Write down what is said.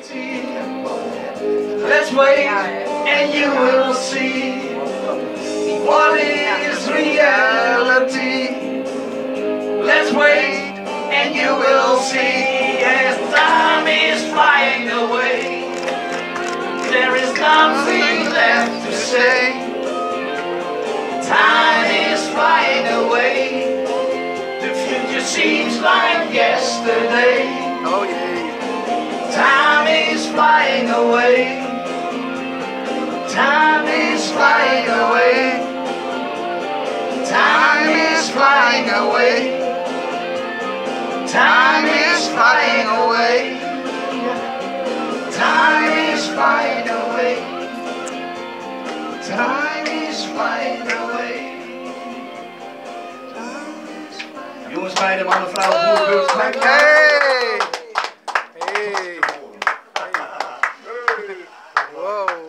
Let's wait and you will see what is reality. Let's wait and you will see as time is flying away. There is nothing left to say. Time is flying away. The future seems like yesterday. flying away. Time is flying away. Time is flying away. Time is flying away. Jongens, meiden, mannen, vrouwen, boeren, burgers, kleine Hey! Hey! Wow!